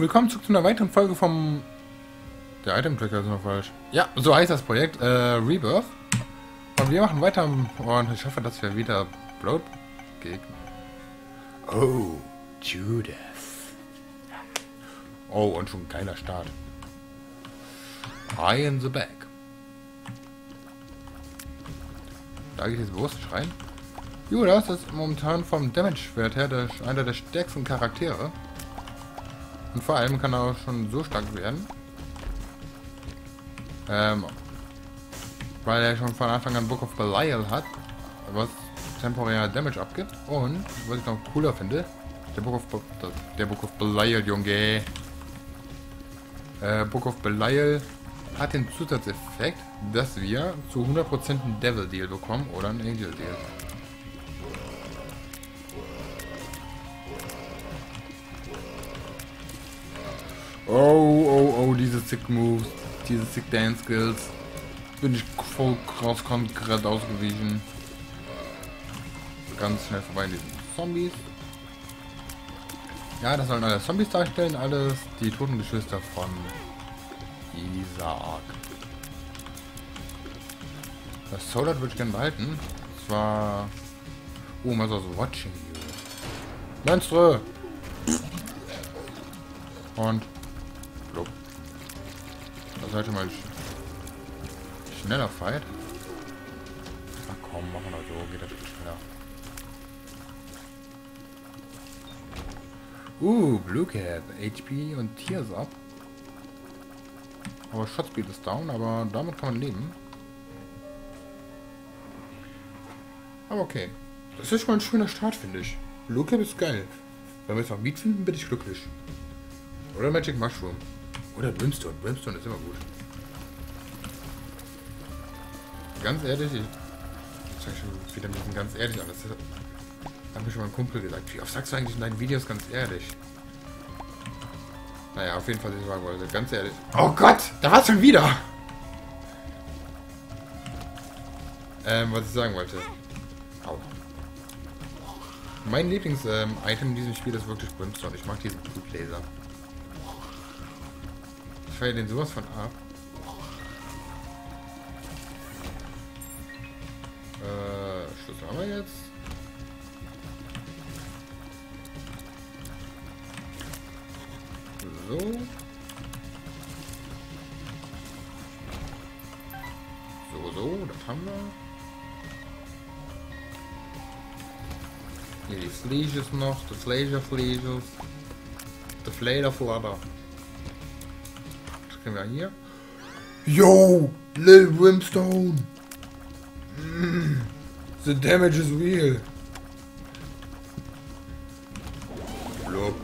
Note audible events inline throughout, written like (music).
Willkommen zurück zu einer weiteren Folge vom... Der Item-Tracker ist noch falsch. Ja, so heißt das Projekt, äh, Rebirth. Und wir machen weiter und ich hoffe, dass wir wieder Blood gegner. Oh, Judith. Oh, und schon ein geiler Start. Eye in the back. Da geht jetzt bewusst nicht rein. Judas ist momentan vom Damage-Wert her der, einer der stärksten Charaktere. Und vor allem kann er auch schon so stark werden. Ähm, weil er schon von Anfang an Book of Belial hat, was temporär Damage abgibt. Und, was ich noch cooler finde, der Book of, der Book of Belial, Junge. Äh, Book of Belial hat den Zusatzeffekt, dass wir zu 100% einen Devil Deal bekommen oder einen Angel Deal. Oh, oh, oh, diese Sick Moves, diese Sick Dance Skills. Bin ich voll krass konkret ausgewichen. Ganz schnell vorbei an diesen Zombies. Ja, das sollen alle Zombies darstellen, alles die toten Geschwister von Isaac. Das Solar würde ich gerne behalten. Und zwar... Oh, mal so watching you. Monstre! Und das sollte mal schneller Fight. Ach komm, machen wir so, geht das viel schneller. Uh, Blue Cap, HP und Tears up. Aber Shotspeed ist down, aber damit kann man leben. Aber okay. Das ist schon mal ein schöner Start, finde ich. Blue Cap ist geil. Wenn wir es noch Meat finden, bin ich glücklich. Oder Magic Mushroom. Oder Brimstone. Brimstone ist immer gut. Ganz ehrlich, ich sag schon wieder mit ganz ehrlich an. Das hat mir schon mal ein Kumpel gesagt. Wie oft sagst du eigentlich in deinen Videos ganz ehrlich? Naja, auf jeden Fall, ich sagen wollte. Ganz ehrlich. Oh Gott, da war es schon wieder. Ähm, was ich sagen wollte. Au. Mein Lieblings-Item ähm, in diesem Spiel ist wirklich Brimstone. Ich mag diesen Blutlaser feiere den sowas von ab. Äh, Schlüssel haben wir jetzt. So. So, so, das haben wir. Hier die Fleeges noch, die Flager Fleeges, die Flader Flutter kriegen wir hier? Yo, Lil Brimstone. Mm, the damage is real. Blub.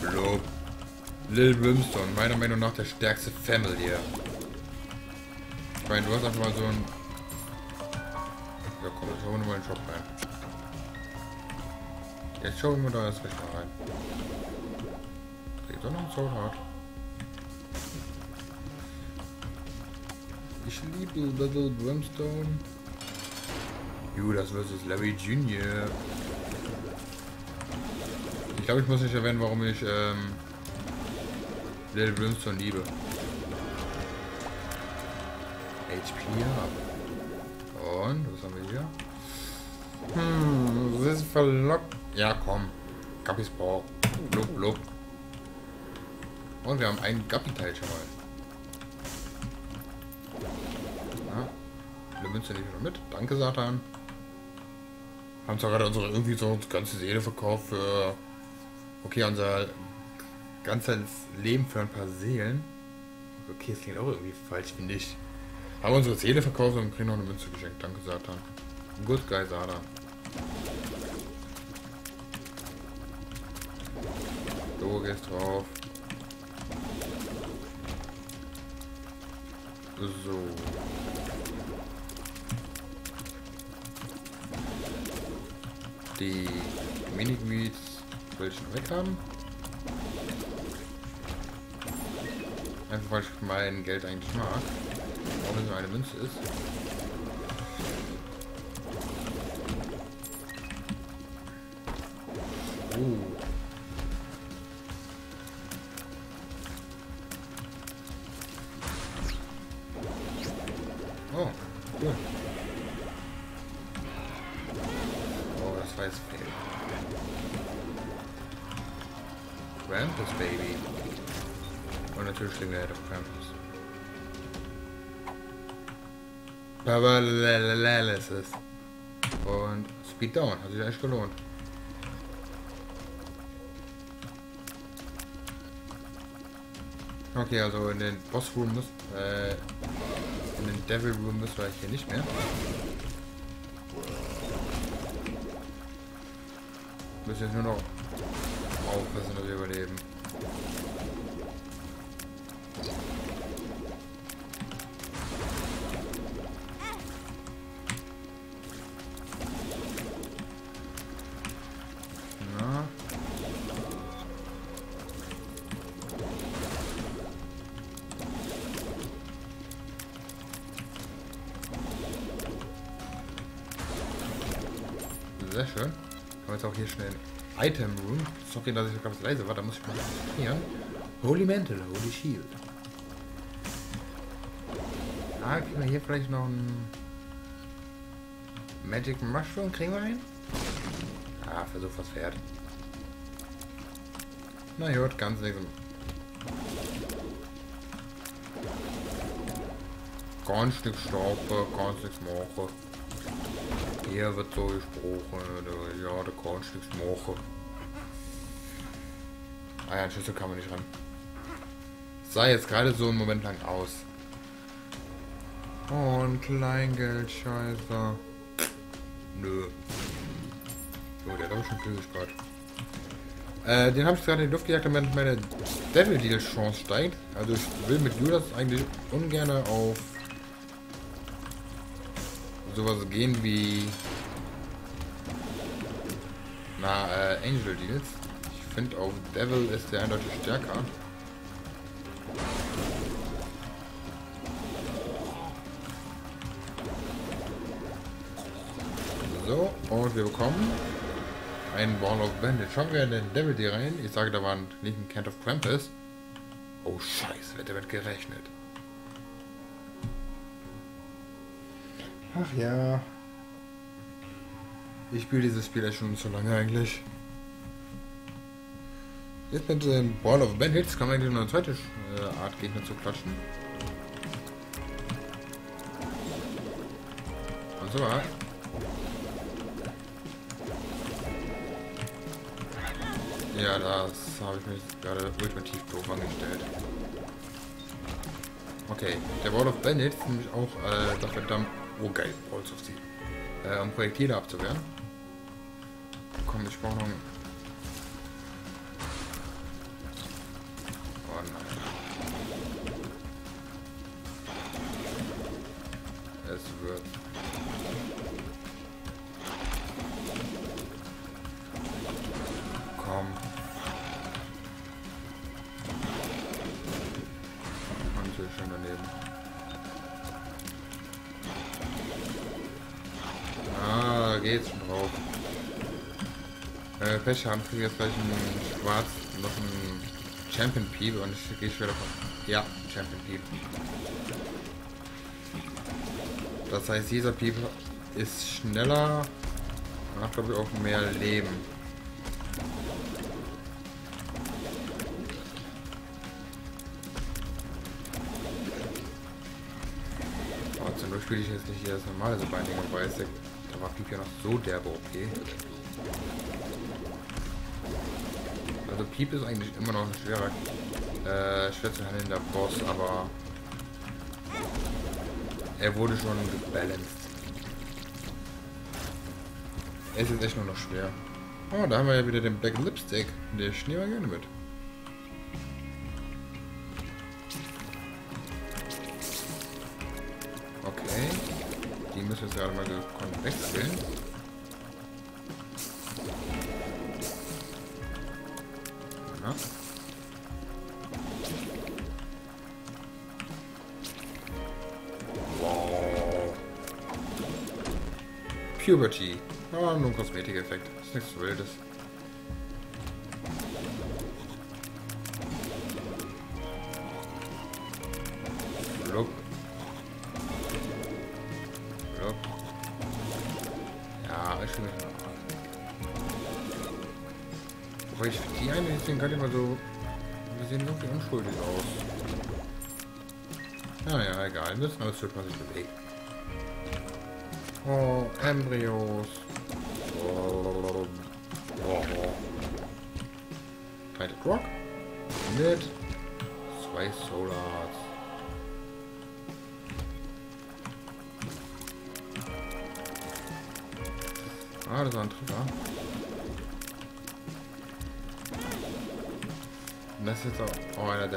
Blub. Lil Brimstone, meiner Meinung nach der stärkste Family. Ich meine, du hast einfach mal so ein... Ja komm, jetzt schauen wir mal in den Shop rein. Jetzt schauen wir da erst recht mal rein. Dreht doch noch ein Soul Hard. Ich liebe Little Brimstone. Judas vs. Larry Jr. Ich glaube, ich muss nicht erwähnen, warum ich ähm, Little Brimstone liebe. HP ab. Und, was haben wir hier? Hm, das ist verlockt. Ja, komm. Gappis Bauch. Blub, blub. Und wir haben ein Gappi-Teil schon mal. Münze nehme ich noch mit. Danke, Satan. Haben zwar gerade unsere irgendwie so ganze Seele verkauft für. Okay, unser ganzes Leben für ein paar Seelen. Okay, das klingt auch irgendwie falsch, finde ich. Haben unsere Seele verkauft und kriegen noch eine Münze geschenkt. Danke, Satan. Good guy, Satan. So, gehst drauf. So. Die Mini-Greeds will ich schon weg haben. Einfach weil ich mein Geld eigentlich mag. Auch wenn es nur eine Münze ist. Paralysis. Und Speed Down. Hat sich echt gelohnt. Okay, also in den Boss Room muss, äh, in den Devil Room müssen wir hier nicht mehr. Müssen jetzt nur noch aufpassen, dass wir überleben. Sehr schön. Wir jetzt auch hier schnell Item Room. Sorry, dass ich ganz leise war, da muss ich mal konzentrieren. Holy Mantle, Holy Shield. Ah, kriegen wir hier vielleicht noch ein Magic Mushroom? Kriegen wir einen? Ah, Versuch was fährt. Na gut, ganz nichts. Ganz nichts Staupe, ganz nichts machen. Hier wird so gesprochen, der, ja, der kann nichts machen. Ah ja, ein Schlüssel kann man nicht ran. Sah jetzt gerade so einen Moment lang aus. Oh, ein Kleingeld, scheiße. Nö. So, der hat aber schon gespart. Äh, den habe ich gerade in die Luft gejagt, damit meine Devil Deal Chance steigt. Also ich will mit Judas eigentlich ungern auf sowas gehen wie na äh, Angel Deals. Ich finde auf Devil ist der eindeutig stärker. So, und wir bekommen einen Ball of Bandit. Schauen wir in den Devil Deal rein. Ich sage, da war ein Cant of Krampus. Oh scheiße, wird damit gerechnet. Ach ja. Ich spiele dieses Spiel ja schon so lange eigentlich. Jetzt mit dem Ball of Bandits kann man eigentlich noch eine zweite äh, Art Gegner zu klatschen. Und so war. Ja, das habe ich mich gerade ultimativ doof angestellt. Okay, der Ball of Bandits ist nämlich auch äh, dafür verdammt Oh geil, Balls of Steel. Äh, um Projektile abzuwehren. Komm, ich brauche noch einen... Pech haben, kriege jetzt gleich einen Schwarz, noch einen Champion Peep und ich gehe schwer davon. Ja, Champion Peep. Das heißt, dieser Peep ist schneller und hat, glaube ich, auch mehr Leben. Zum Glück spiele ich jetzt nicht hier das normale so Binding of Isaac. Da war Piep ja noch so derbe okay. Piep ist eigentlich immer noch ein schwerer, äh, schwer zu handelnder Boss, aber er wurde schon gebalanced. Er ist jetzt echt nur noch schwer. Oh, da haben wir ja wieder den Black Lipstick. Der nehmen wir gerne mit. Okay. Die müssen wir jetzt gerade mal wechseln. Wow. Puberty. Ah, nur ein Kosmetikeffekt. Ist nichts Wildes.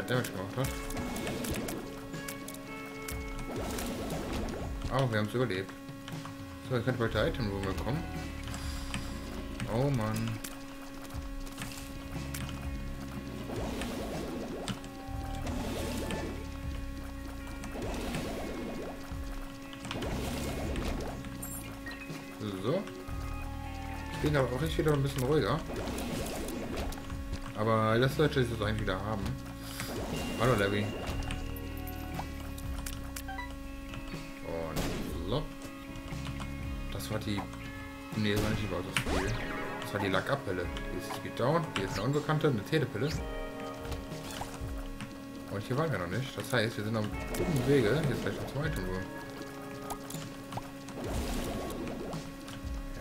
Damage gemacht hat. Oh, wir haben es überlebt. So, ich könnte weiter Item Room bekommen. Oh Mann. So. Ich bin aber auch echt wieder ein bisschen ruhiger. Aber das sollte ich jetzt eigentlich wieder haben. Hallo Levi. Und so. Das war die. Nee, das war nicht die Autospiel. Das war die Lackabpille. Hier ist Speed Down, hier ist eine Unbekannte, eine Telepille. Und hier waren wir noch nicht. Das heißt, wir sind auf guten Wege. Hier ist gleich ein zweiter Room.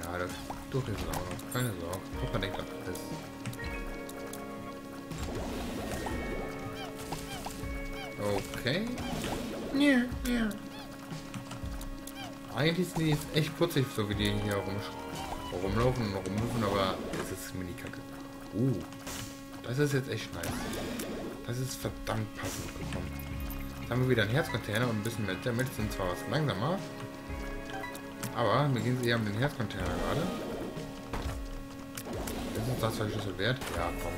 Ja, das durch ist auch noch. Keine Sorge. Papa denkt an alles. Okay. Ja, ja. Eigentlich sind die jetzt echt putzig, so wie die hier rum, rumlaufen und rumhüpfen, aber es ist mini kacke. Uh, das ist jetzt echt nice. Das ist verdammt passend gekommen. Jetzt haben wir wieder einen Herzcontainer und ein bisschen mehr Damage, sind zwar was langsamer, aber wir gehen eher um den Herzcontainer gerade. Ist uns das zwei Schlüssel wert? Ja, komm.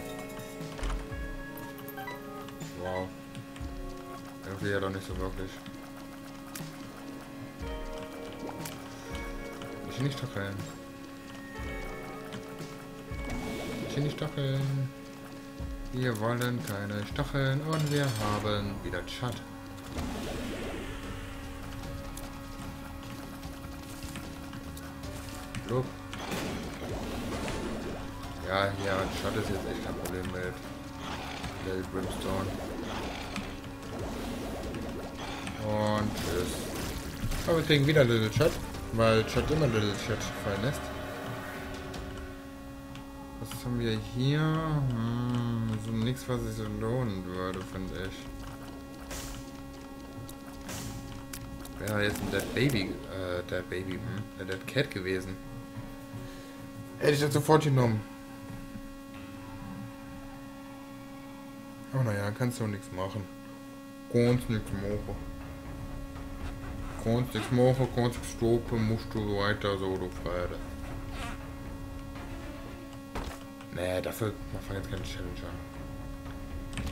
Wow. Irgendwie ja doch nicht so wirklich. Ich will nicht stacheln. Ich will nicht stacheln. Wir wollen keine Stacheln und wir haben wieder Chat. Look. Ja, ja, Chat ist jetzt echt kein Problem mit Brimstone. Und tschüss. Aber wir kriegen wieder Little Chat, weil Chat immer Little Chat fallen lässt. Was haben wir hier? Hm, so nichts, was sich so lohnen würde, finde ich. Wäre jetzt ein Dead Baby, äh, Dead Baby, hm, der Dead Cat gewesen. Hätte ich das sofort genommen. Aber naja, kannst du nichts machen. Kannst nichts machen. Machen, kannst nichts stoppen, musst du weiter so, du Freude. Nee, dafür man fangen jetzt keine Challenge an.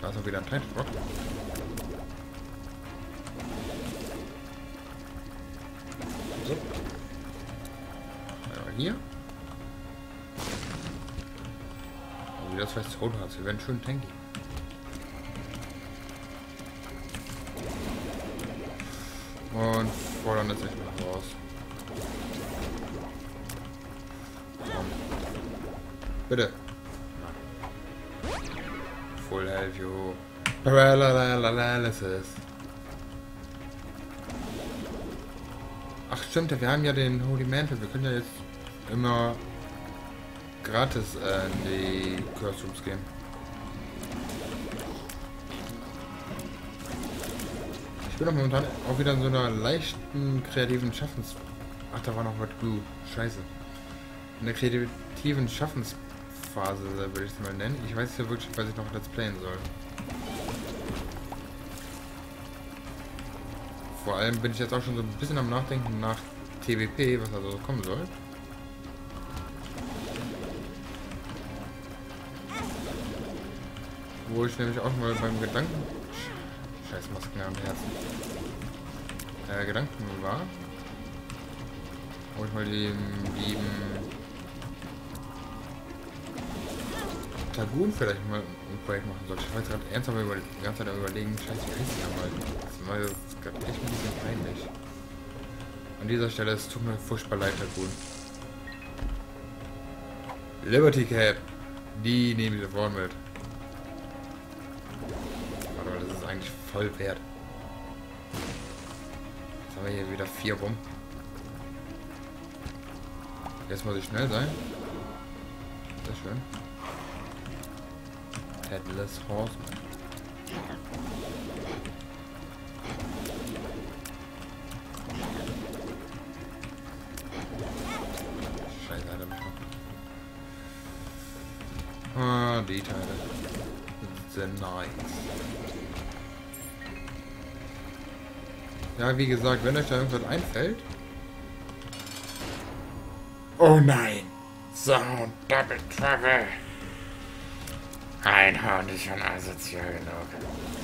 Da ist auch wieder ein Rock. So. Einmal hier. Und wieder zwei Soul Hearts. Wir werden schön tanky. Fordern jetzt echt mal raus. Komm. Bitte. Full health, you. Paralysis. Ach stimmt, wir haben ja den Holy Mantle. Wir können ja jetzt immer gratis äh, in die Curse Rooms gehen. Bin auch momentan auch wieder in so einer leichten kreativen Schaffens... Ach, da war noch was Glue. Scheiße. In der kreativen Schaffensphase, würde ich es mal nennen. Ich weiß ja wirklich, was ich noch Let's Playen soll. Vor allem bin ich jetzt auch schon so ein bisschen am Nachdenken nach TWP, was also kommen soll. Wo ich nämlich auch mal beim Gedanken... Scheiß Masken am Herzen. Äh, Gedanken war. Wo ich mal den lieben... Tagun vielleicht mal ein Projekt machen sollte. Ich weiß gerade ernsthaft über, die ganze Zeit überlegen, scheiße, wie heißt die nochmal? Das jetzt gerade echt ein bisschen peinlich. An dieser Stelle, es tut mir furchtbar leid, Tagun. Liberty Cap. Die nehme ich sofort mit. Eigentlich voll wert. Jetzt haben wir hier wieder vier rum. Jetzt muss ich schnell sein. Sehr schön. Headless Horseman. Scheiße, Alter. Ah, die Teile. Sehr nice. Ja, wie gesagt, wenn euch da irgendwas einfällt. Oh nein! Sound Double Trouble! Einhorn ist schon asozial genug.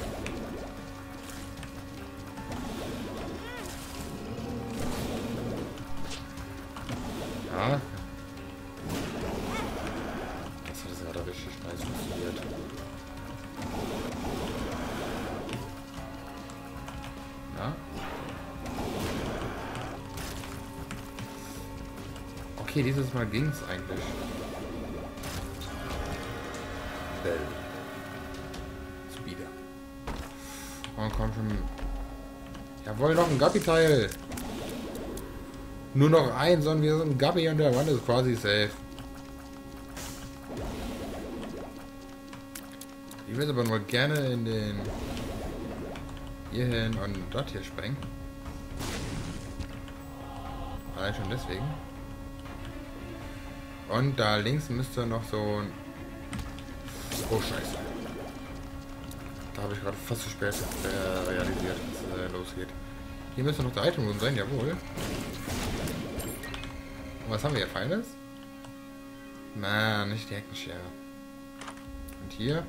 Dieses Mal ging's eigentlich. Bell. Speeder. Oh, komm schon. Jawohl, noch ein Gappi-Teil. Nur noch eins und wir sind Gappi und der Mann ist quasi safe. Ich würde aber nur gerne in den hierhin und dort hier sprengen. Allein schon deswegen. Und da links müsste noch so ein... Oh Scheiße. Da habe ich gerade fast zu spät äh, realisiert, dass es äh, losgeht. Hier müsste noch der Item Room sein, jawohl. Und was haben wir hier Feines? Na, nicht die Heckenschere. Und hier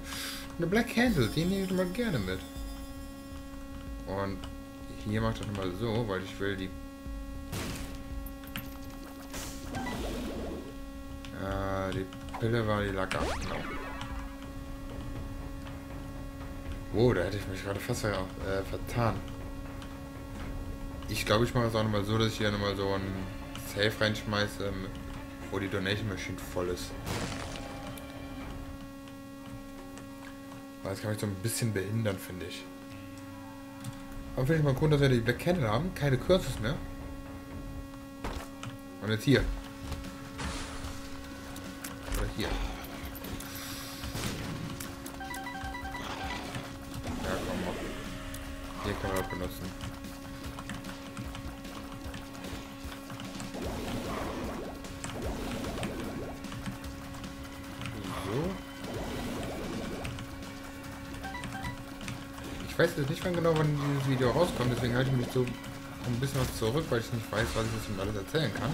eine Black Candle, die nehme ich mal gerne mit. Und hier mache ich das mal so, weil ich will die... Pille war die Lacke. Genau. Oh, da hätte ich mich gerade fast äh, vertan. Ich glaube, ich mache es auch nochmal so, dass ich hier nochmal so ein Safe reinschmeiße, wo die Donation Machine voll ist. Das kann mich so ein bisschen behindern, finde ich. Aber finde ich mal gut, dass wir die Black Candle haben. Keine Curses mehr. Und jetzt hier. Hier. Ja, komm mal. Hier kann man benutzen. So. Ich weiß jetzt nicht wann genau, wann dieses Video rauskommt, deswegen halte ich mich so ein bisschen was zurück, weil ich nicht weiß, was ich jetzt alles erzählen kann.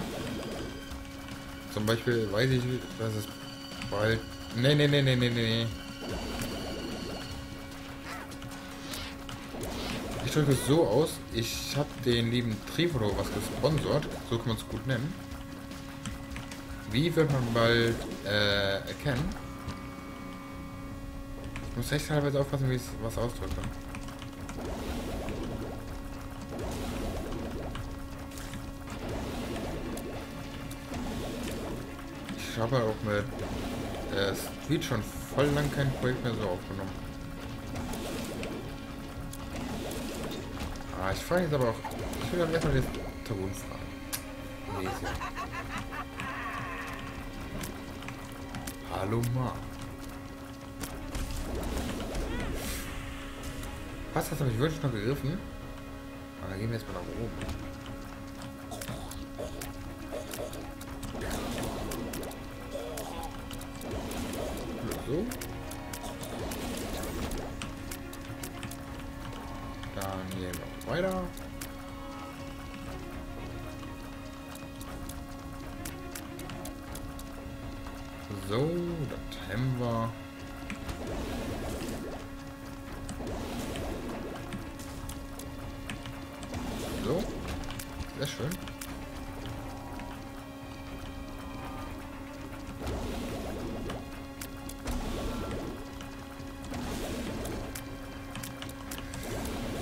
Zum Beispiel weiß ich, dass es bald... Nee, nee, nee, nee, nee, nee. Ich drücke es so aus, ich habe den lieben Trivolo was gesponsert, so kann man es gut nennen. Wie wird man bald äh, erkennen? Ich muss echt teilweise aufpassen, wie ich was ausdrücke. Ich habe auch mit äh, Street schon voll lang kein Projekt mehr so aufgenommen. Ah, ich frage jetzt aber auch. Ich will aber erstmal den Tarun fragen. Nee, ist ja. Hallo Ma. Was hast du mich wirklich noch gegriffen? Ah, dann gehen wir jetzt mal nach oben. Weiter. So, das haben wir. So. Sehr schön.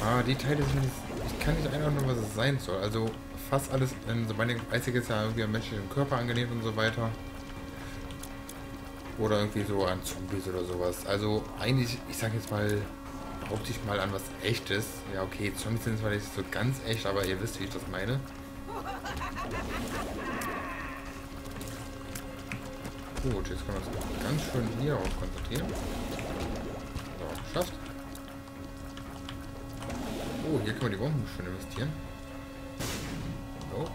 Ah, die Teile sind kann nicht einordnen, was es sein soll. Also fast alles, so meine Eisig ist ja irgendwie am menschlichen Körper angelehnt und so weiter. Oder irgendwie so an Zombies oder sowas. Also eigentlich, ich sag jetzt mal, behaupte ich mal an was echtes. Ja, okay, Zombies sind zwar nicht so ganz echt, aber ihr wisst, wie ich das meine. Gut, jetzt können wir uns ganz schön hier auf konzentrieren. So, geschafft. Oh, hier können wir die Bomben schön investieren. So.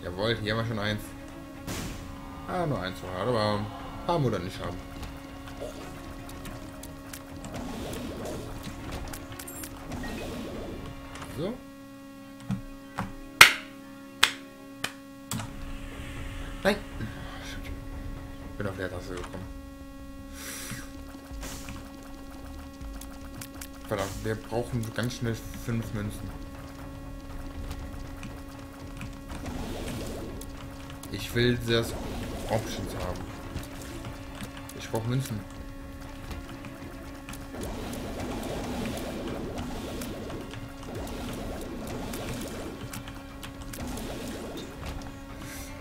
Jawohl, hier haben wir schon eins. Ah, nur eins aber haben oder nicht haben. So. Ganz schnell fünf Münzen. Ich will das Options haben. Ich brauche Münzen.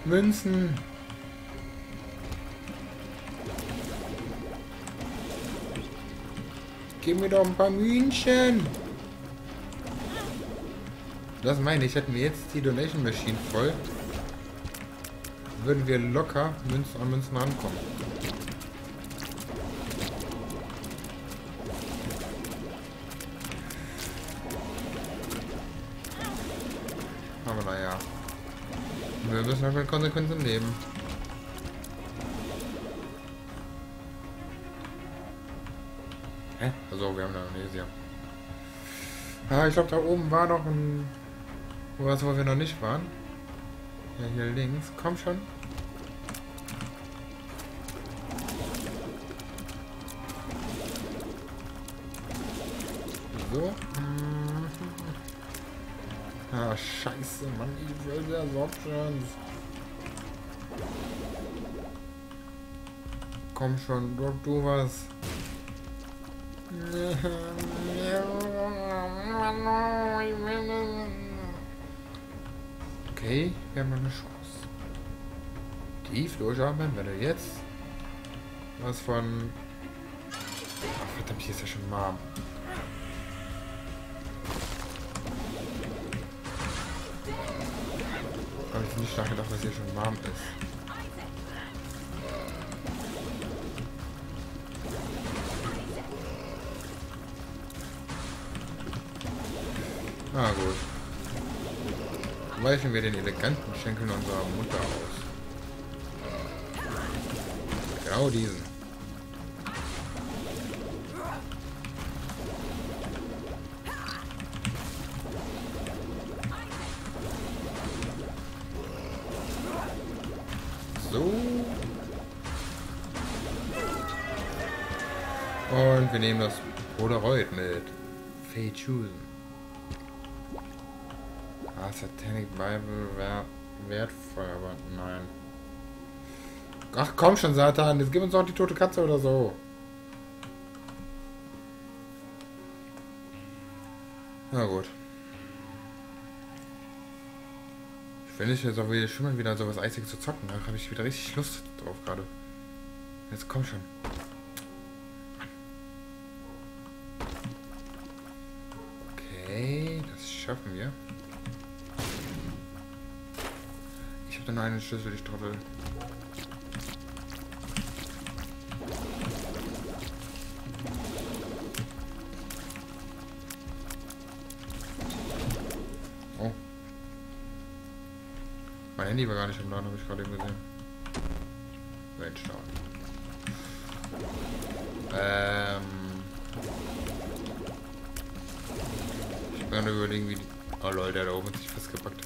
Münzen. Gib mir doch ein paar München. Das meine ich, hätten wir jetzt die Donation Machine voll, würden wir locker Münzen an Münzen rankommen. Aber naja. Wir müssen halt mit Konsequenzen leben. Hä? Also, wir haben da Amnesia. Ah, ich glaube, da oben war noch ein... Was, wo wir noch nicht waren. Ja, hier links. Komm schon. So. (laughs) Ah, scheiße, Mann. Ich will der Options. Komm schon, du, du was. (laughs) Okay, wir haben noch eine Chance. Tief durchatmen, wenn er jetzt was von... Ach, verdammt, hier ist ja schon warm. Habe ich nicht nachgedacht, dass hier schon warm ist. Ah, gut. Weichen wir den eleganten Schenkeln unserer Mutter aus. Genau diesen. So. Und wir nehmen das Polaroid mit. Fay Chosen. Satanic Bible wäre wertvoll, aber nein. Ach komm schon, Satan, jetzt gib uns doch die tote Katze oder so. Na gut. Ich will nicht jetzt auch wieder schon mal wieder so was Eisiges zu zocken. Da habe ich wieder richtig Lust drauf gerade. Jetzt komm schon. Okay, das schaffen wir. Habe nur einen Schlüssel, ich Trottel. Oh. Mein Handy war gar nicht im Laden, habe ich gerade eben gesehen. Mensch, Ähm. Ich gerade überlegen, wie die. Oh lol, der da oben sich festgepackt.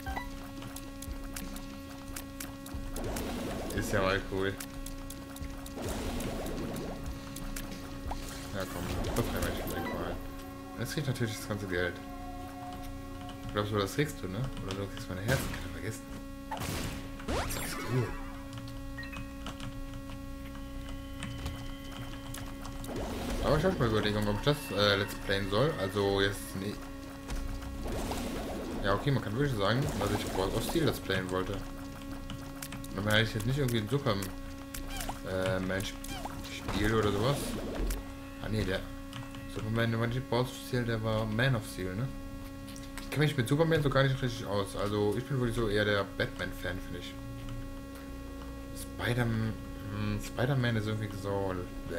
Ist ja mal cool. Ja komm, das nehme ich mir mal. Jetzt krieg ich natürlich das ganze Geld. Glaubst du, das kriegst du, ne? Oder du kriegst meine Herzen, kann ich vergessen. Das ist cool. Aber ich habe mal überlegen, ob ich das äh, Let's Playen soll. Also jetzt nee. Ja, okay, man kann wirklich sagen, dass ich Balls of Steel Let's Playen wollte. Dann hätte ich jetzt nicht irgendwie ein Super äh, Mensch Spiel oder sowas. Ah ne, der Superman, der manche Boss Steel, der war Man of Steel, ne? Ich kenne mich mit Superman so gar nicht richtig aus. Also ich bin wirklich so eher der Batman-Fan, finde ich. Spider-Man hm, Spider-Man ist irgendwie so. Bäh.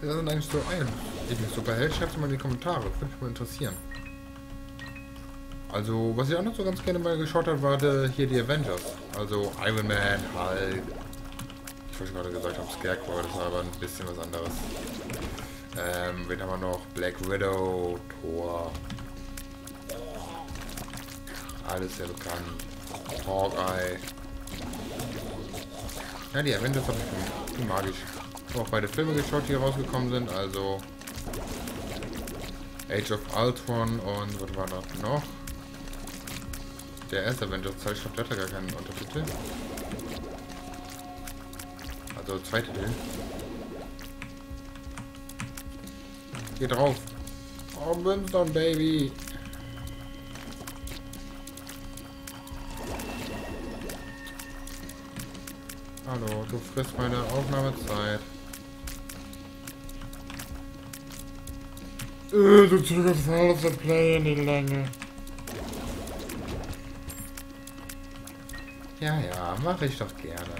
Das sind eigentlich so ein Lieblings-Superheld. Schreibt mal in die Kommentare. Würde mich mal interessieren. Also, was ich auch noch so ganz gerne mal geschaut habe, war der, hier die Avengers. Also Iron Man, Hulk. Ich wollte gerade gesagt haben, Scarecrow, das war aber ein bisschen was anderes. Ähm, wen haben wir noch? Black Widow, Thor. Alles sehr bekannt. Hawkeye. Ja, die Avengers habe ich die mag ich. Habe auch beide Filme geschaut, die rausgekommen sind, also Age of Ultron und was war das noch? Der erste Avengers glaube, der hat gar keinen Untertitel. Also zwei Titel. Geh drauf. Oh, Winston, Baby. Hallo, du frisst meine Aufnahmezeit. Äh, du zögerst auf das Play in die Länge. Ja, ja, mache ich doch gerne.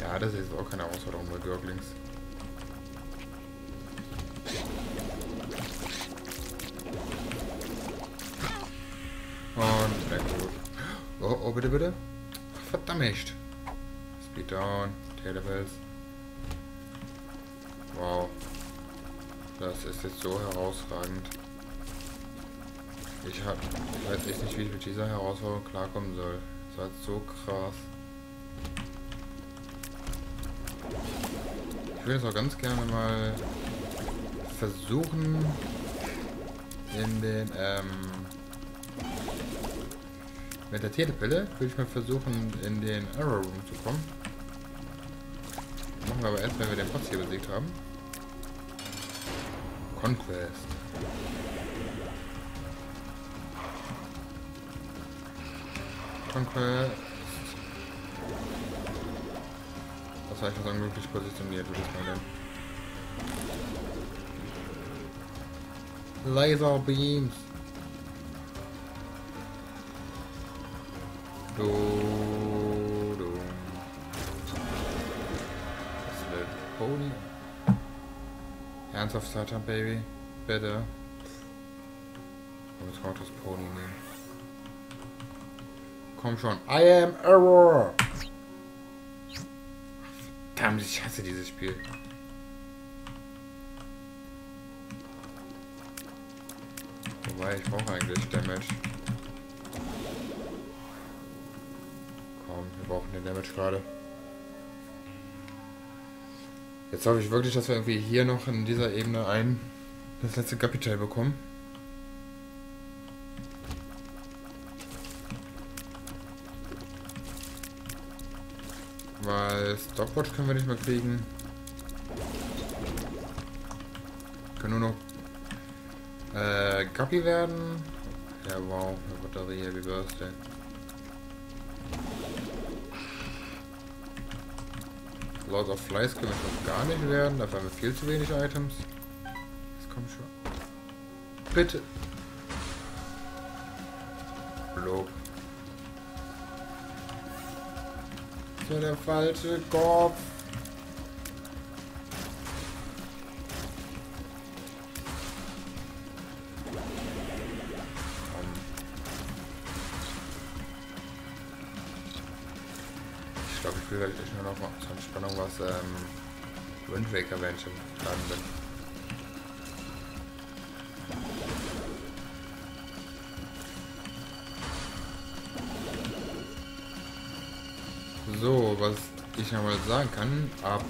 Ja, das ist auch keine Herausforderung bei Gurglings. Ich, hab, weiß echt nicht, wie ich mit dieser Herausforderung klarkommen soll. Das war so krass. Ich will jetzt auch ganz gerne mal versuchen, in den, ähm, mit der Telepille würde ich mal versuchen, in den Arrow Room zu kommen. Machen wir aber erst, wenn wir den Boss hier besiegt haben. Conquest. Das unglücklich positioniert, würde ich mal nennen. Laser Beams. Du, du. Das wird Pony. Ernsthaft, Satan, Baby? Bitte. Jetzt kann das Pony nehmen. Komm schon. I am Error. Verdammt, ich hasse dieses Spiel. Wobei, ich brauche eigentlich Damage. Komm, wir brauchen den Damage gerade. Jetzt hoffe ich wirklich, dass wir irgendwie hier noch in dieser Ebene ein das letzte Kapitel bekommen. Weil Stopwatch können wir nicht mehr kriegen. Können nur noch äh, Guppy werden. Ja, wow, eine Batterie, Happy Birthday. Lord of Flies können wir schon gar nicht werden, dafür haben wir viel zu wenig Items. Das kommt schon. Bitte. War der falsche Kopf. Ich glaube, ich will gleich nur noch zur Entspannung was ähm, Wind Waker Männchen laden bin. Ich noch mal sagen kann, ab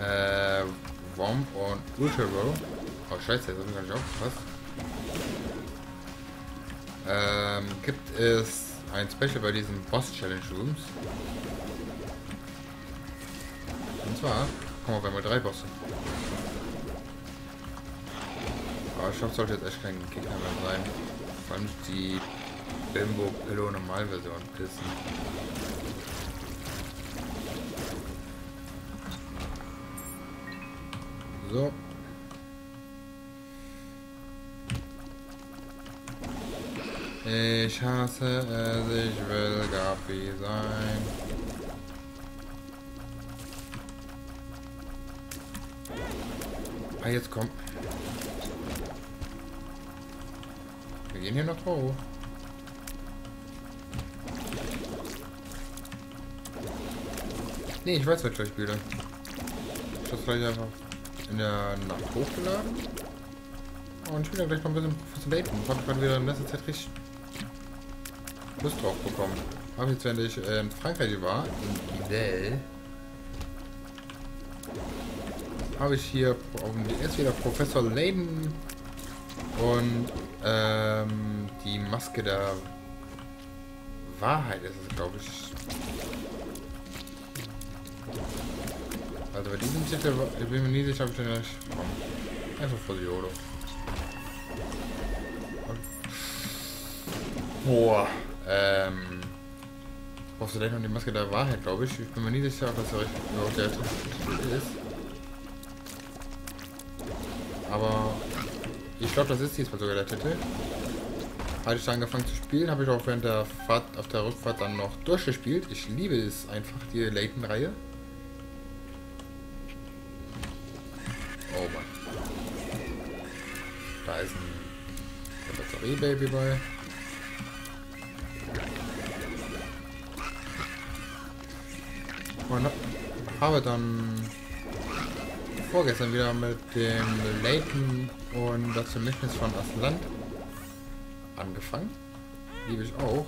äh, Womp und Ultra Row. Oh scheiße, jetzt habe ich gar nicht aufgepasst. Ähm, gibt es ein Special bei diesen Boss Challenge Rooms. Und zwar kommen wir einmal drei Bosse. Aber ich glaube, sollte jetzt echt kein Gegner mehr sein. Vor allem die Bimbo Pillow Normalversion pissen. So. Ich hasse es, ich will Gabi sein. Ah, jetzt kommt. Wir gehen hier noch hoch. Nee, ich weiß, welche ich spiele. Ich habe vielleicht einfach in der Nacht hochgeladen. Und ich will dann gleich mal ein bisschen Das habe ich gerade wieder in letzter Zeit richtig Lust drauf bekommen. Habe jetzt, wenn ich in Frankreich war, in Idel, habe ich hier auf dem DS wieder Professor Layden und ähm, die Maske der Wahrheit ist es, glaube ich. Also bei diesem Titel, ich bin mir nie sicher, ob ich den gleich bekomme. Einfach vor Yolo. Boah. Ähm. Brauchst du gleich noch die Maske der Wahrheit, glaube ich. Ich bin mir nie sicher, ob das der Titel ist. Aber ich glaube, das ist diesmal sogar der Titel. Hatte ich angefangen zu spielen, habe ich auch während der Fahrt auf der Rückfahrt dann noch durchgespielt. Ich liebe es einfach, die Layton-Reihe. Ein Batterie-Baby bei. Und habe dann vorgestern wieder mit dem Layton und das Vermächtnis von Asland angefangen. Liebe ich auch.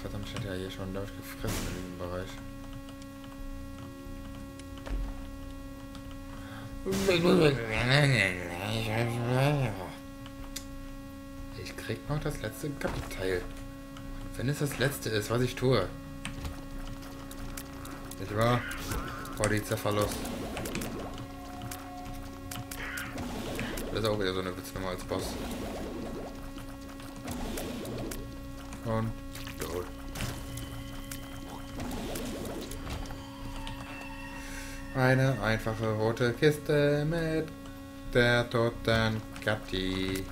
Verdammt, ich hatte ja hier schon laut gefressen in diesem Bereich. Ich (laughs) krieg noch das letzte Kapitelteil. Wenn es das letzte ist, was ich tue. Nicht wahr? Polizeiverlust. Das ist auch wieder so eine Witznummer als Boss. Und tot. Eine einfache rote Kiste mit der toten Kathi.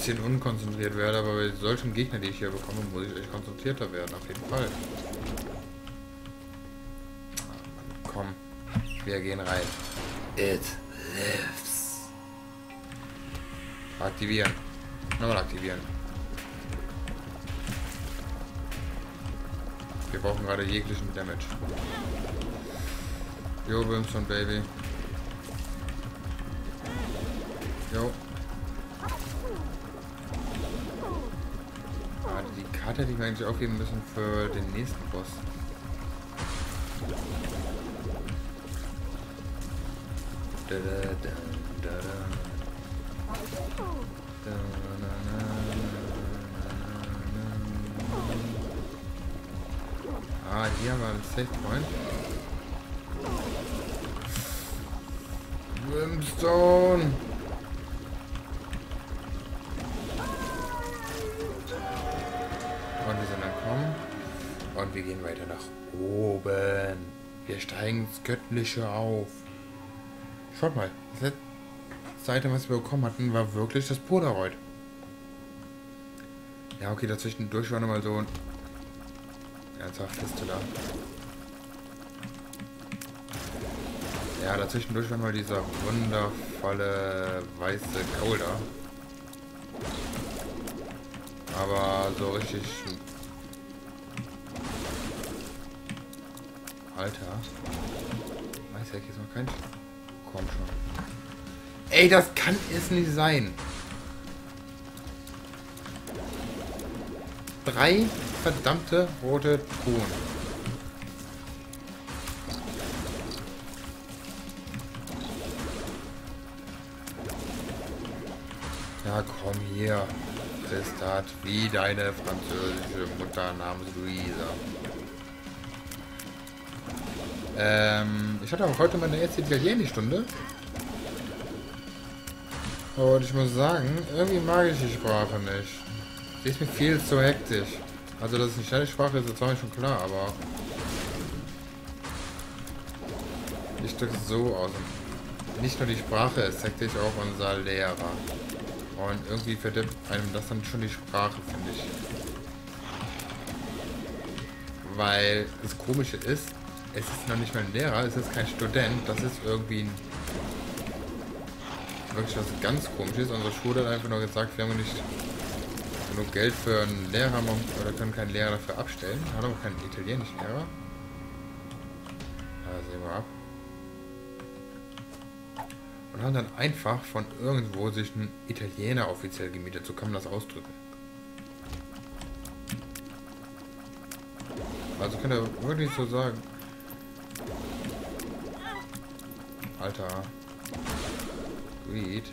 Bisschen unkonzentriert werde, aber bei solchen Gegnern, die ich hier bekomme, muss ich echt konzentrierter werden, auf jeden Fall. Ah, komm, wir gehen rein. It lives. Aktivieren. Nochmal aktivieren. Wir brauchen gerade jeglichen Damage. Jo, Brimstone Baby. Jo. Karte hätte ich mir eigentlich aufgeben müssen für den nächsten Boss. Da, da, da, ah, hier haben wir einen Safe Point. Brimstone. Gehen weiter nach oben. Wir steigen ins Göttliche auf. Schaut mal. Das letzte was wir bekommen hatten, war wirklich das Polaroid. Ja, okay, dazwischendurch war nochmal so ein... Ernsthaft, Kiste da. Ja, dazwischendurch war mal dieser wundervolle weiße Golder. Aber so richtig... Alter. Weiß ich jetzt noch kein... Komm schon. Ey, das kann es nicht sein. Drei verdammte rote Truhen. Ja, komm hier. Christat, wie deine französische Mutter namens Luisa. Ähm, ich hatte auch heute meine erste Italienisch-Stunde. Und ich muss sagen, irgendwie mag ich die Sprache nicht. Die ist mir viel zu hektisch. Also, dass es eine schnelle Sprache ist, das war mir schon klar, aber... Ich drücke so aus. Nicht nur die Sprache ist hektisch, auch unser Lehrer. Und irgendwie verdirbt einem das dann schon die Sprache, finde ich. Weil das Komische ist, es ist noch nicht mal ein Lehrer, es ist kein Student, das ist irgendwie ein wirklich was ganz komisches. Unsere Schule hat einfach nur gesagt, wir haben nicht genug Geld für einen Lehrer oder können keinen Lehrer dafür abstellen. Hat aber keinen italienischen Lehrer. Da sehen wir ab. Und haben dann einfach von irgendwo sich einen Italiener offiziell gemietet. So kann man das ausdrücken. Also kann er wirklich so sagen. Alter. Greed.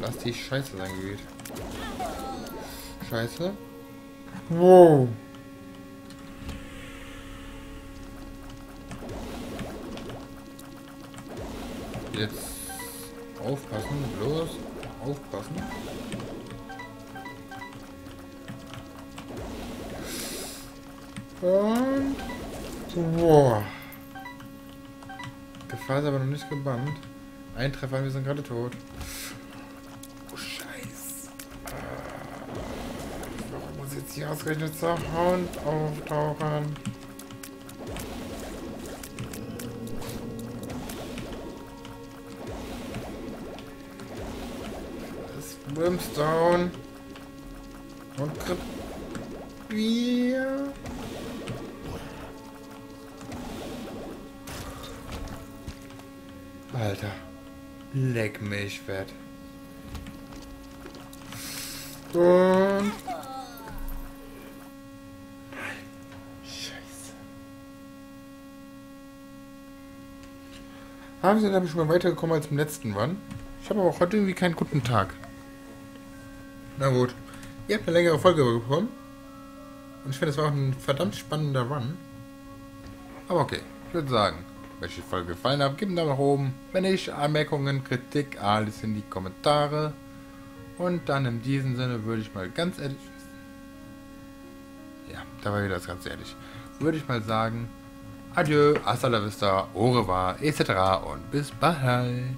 Lass die Scheiße sein, Greed. Scheiße. Wow. Jetzt aufpassen, bloß aufpassen. Und Boah. Gefahr ist aber noch nicht gebannt. Ein Treffer, wir sind gerade tot. Oh, Scheiß. Warum muss jetzt hier ausgerechnet zur Hound auftauchen? Das ist Brimstone. Und Bier. Alter. Leck mich fett. Und... Scheiße. Haben sie dann schon mal weitergekommen als im letzten Run. Ich habe aber auch heute irgendwie keinen guten Tag. Na gut. Ihr habt eine längere Folge bekommen. Und ich finde, es war auch ein verdammt spannender Run. Aber okay, ich würde sagen, die Folge gefallen hat, gebt einen Daumen nach oben. Wenn nicht, Anmerkungen, Kritik, alles in die Kommentare. Und dann in diesem Sinne würde ich mal ganz ehrlich... Ja, da war wieder das ganz ehrlich. Würde ich mal sagen, adieu, hasta la vista, au revoir, etc. und bis bald.